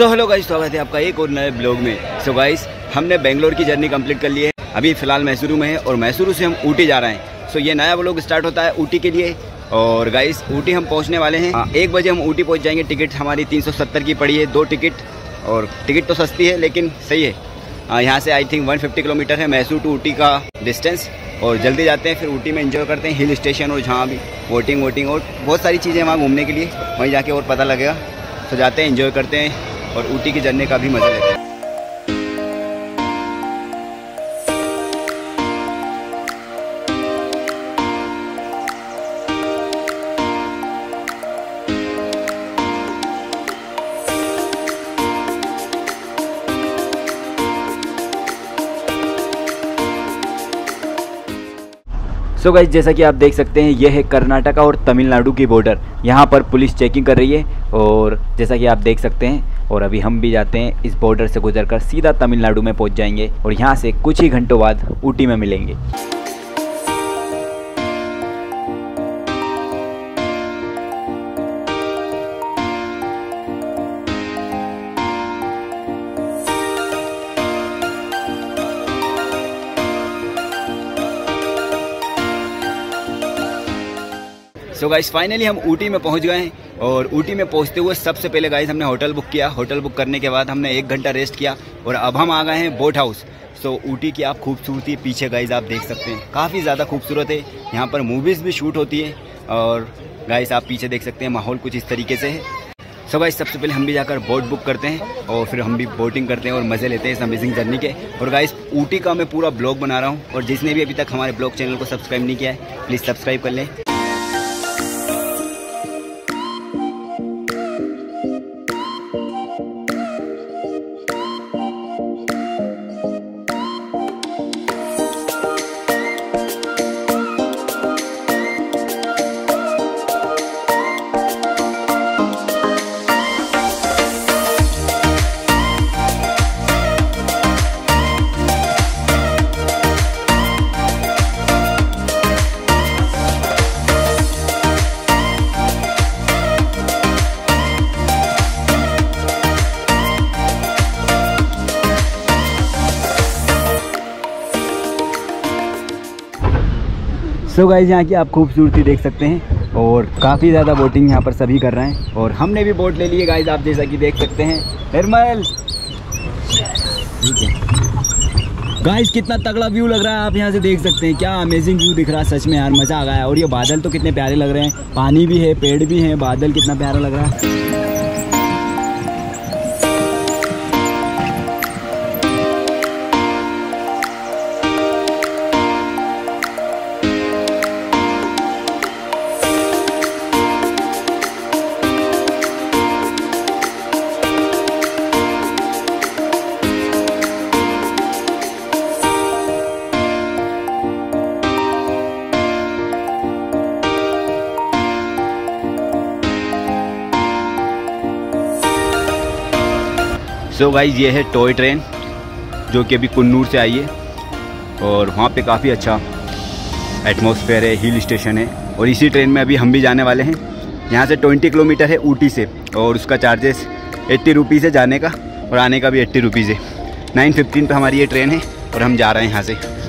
So hello guys स्वागत है आपका एक और नए ब्लॉग में। सो so गाइस हमने बेंगलोर की जर्नी कंप्लीट कर ली है। अभी फ़िलहाल मैसूरू में है और मैसूरू से हम ऊटी जा रहे हैं। सो so ये नया ब्लॉग स्टार्ट होता है ऊटी के लिए। और गाइस ऊटी हम पहुँचने वाले हैं। हाँ, एक बजे हम ऊटी पहुँच जाएँगे। टिकट हमारी 370 की पड़ी है दो टिकट और टिकट तो सस्ती है लेकिन सही है। हाँ, यहाँ से आई थिंक 150 किलोमीटर है मैसूर टू ऊटी का डिस्टेंस और जल्दी जाते हैं फिर ऊटी में एंजॉय करते हैं। हिल स्टेशन और जहाँ भी वोटिंग वोटिंग और बहुत सारी चीज़ें वहाँ घूमने के लिए। वहीं जाके और पता लगेगा। तो जाते हैं इन्जॉय करते हैं। और ऊटी के जर्नी का भी मज़ा लेते हैं। सो so गाइज़ जैसा कि आप देख सकते हैं, यह है कर्नाटका और तमिलनाडु की बॉर्डर यहाँ पर पुलिस चेकिंग कर रही है और जैसा कि आप देख सकते हैं और अभी हम भी जाते हैं इस बॉर्डर से गुजरकर सीधा तमिलनाडु में पहुँच जाएँगे और यहाँ से कुछ ही घंटों बाद ऊटी में मिलेंगे। सो गाइस फाइनली हम ऊटी में पहुँच गए हैं। और ऊटी में पहुँचते हुए सबसे पहले गाइस हमने होटल बुक किया। होटल बुक करने के बाद हमने एक घंटा रेस्ट किया और अब हम आ गए हैं बोट हाउस सो ऊटी की आप खूबसूरती पीछे गाइस आप देख सकते हैं। काफ़ी ज़्यादा खूबसूरत है। यहाँ पर मूवीज़ भी शूट होती है और गाइस आप पीछे देख सकते हैं माहौल कुछ इस तरीके से है। सो गाइस सबसे पहले हम भी जाकर बोट बुक करते हैं और फिर हम भी बोटिंग करते हैं और मज़े लेते हैं इस अमेजिंग जर्नी के। और गाइस ऊटी का मैं पूरा ब्लॉग बना रहा हूँ और जिसने भी अभी तक हमारे ब्लॉग चैनल को सब्सक्राइब नहीं किया है प्लीज़ सब्सक्राइब कर लें। सो गाइज़ यहाँ की आप खूबसूरती देख सकते हैं और काफ़ी ज़्यादा बोटिंग यहाँ पर सभी कर रहे हैं और हमने भी बोट ले लिए गाइज़ आप जैसा कि देख सकते हैं। निर्मल! है। गाइज़ कितना तगड़ा व्यू लग रहा है, आप यहाँ से देख सकते हैं। क्या अमेजिंग व्यू दिख रहा है, सच में यार, मज़ा आ गया और ये बादल तो कितने प्यारे लग रहे हैं। पानी भी है, पेड़ भी हैं, बादल कितना प्यारा लग रहा है। सो so गाइज़ ये है टॉय ट्रेन जो कि अभी कन्नूर से आई है। और वहाँ पे काफ़ी अच्छा एटमॉस्फेयर है हिल स्टेशन है। और इसी ट्रेन में अभी हम भी जाने वाले हैं। यहाँ से 20 किलोमीटर है ऊटी से, और उसका चार्जेस एट्टी रुपीज़ है जाने का, और आने का भी एट्टी रुपीज़ है। नाइन फिफ्टीन पर हमारी ये ट्रेन है, और हम जा रहे हैं यहाँ से।